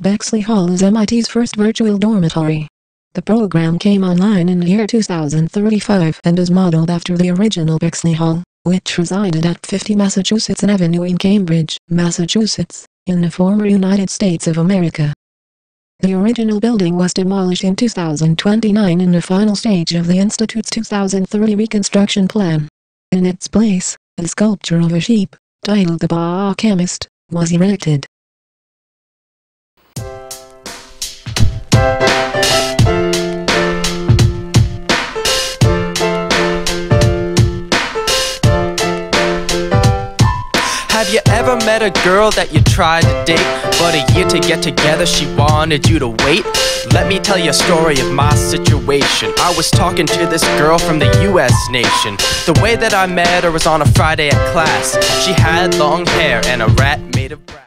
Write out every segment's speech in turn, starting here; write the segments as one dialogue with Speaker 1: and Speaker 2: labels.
Speaker 1: Bexley Hall is MIT's first virtual dormitory. The program came online in the year 2035 and is modeled after the original Bexley Hall, which resided at 50 Massachusetts Avenue in Cambridge, Massachusetts, in the former United States of America. The original building was demolished in 2029 in the final stage of the Institute's 2030 reconstruction plan. In its place, a sculpture of a sheep, titled The Biochemist, was erected.
Speaker 2: Have you ever met a girl that you tried to date, but a year to get together she wanted you to wait? Let me tell you a story of my situation. I was talking to this girl from the US nation. The way that I met her was on a Friday at class. She had long hair and a rat of brass.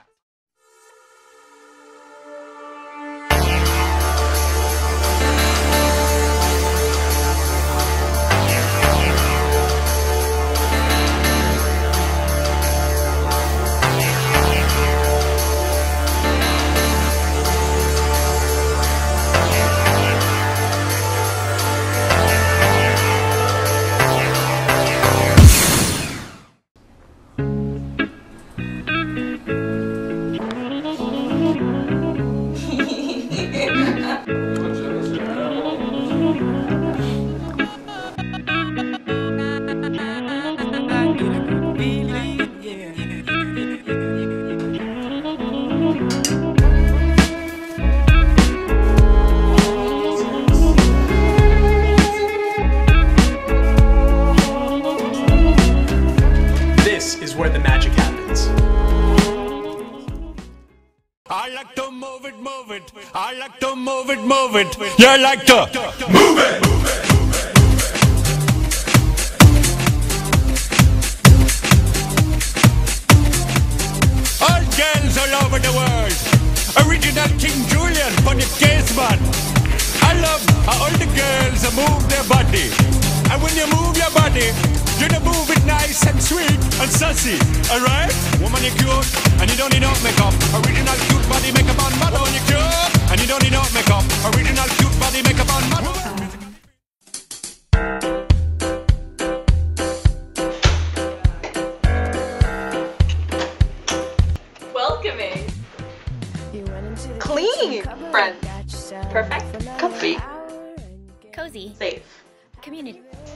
Speaker 3: This is where the magic happens.
Speaker 4: I like to move it, move it. I like to move it, move it. You like to move it. All girls all over the world. Original King Julian for the case man. I love how all the girls move their body. And when you move your body, you to move it nice and sweet and sassy. Alright? Woman, you're cute and you don't need no makeup. Original cute body makeup on model. you're cute and you don't need no makeup. Original cute body makeup on model.
Speaker 5: Welcoming.
Speaker 6: Clean.
Speaker 5: Friend. Perfect.
Speaker 6: Comfy.
Speaker 7: Cozy.
Speaker 5: Safe.
Speaker 7: Community.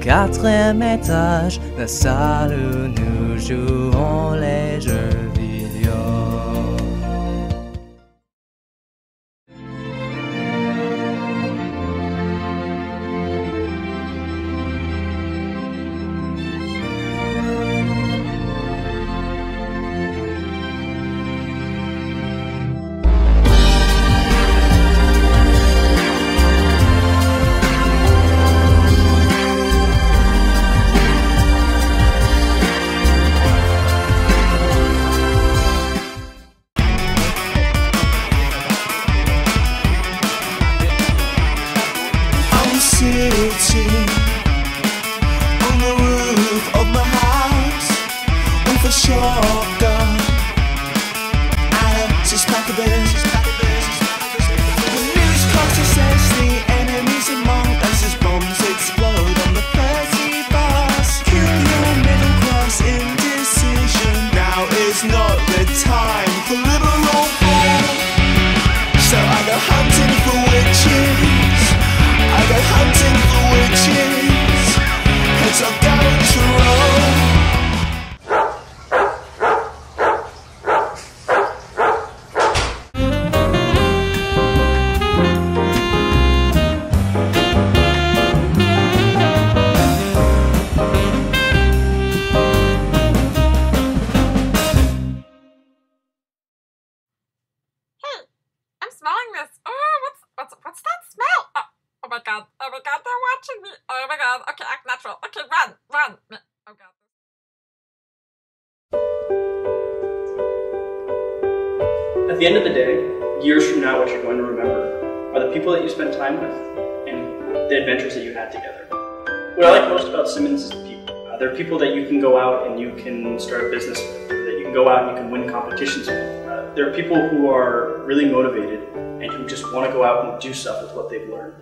Speaker 8: quatrième étage, la salle où nous jouons les jeux 对
Speaker 9: 不起。
Speaker 10: Run. Okay, act natural. Okay, run, run. Oh god.
Speaker 6: At the end of the day, years from now, what you're going to remember are the people that you spent time with and the adventures that you had together. What I like most about Simmons is people. Uh, there are people that you can go out and you can start a business with, that you can go out and you can win competitions with. Uh, there are people who are really motivated and who just want to go out and do stuff with what they've learned.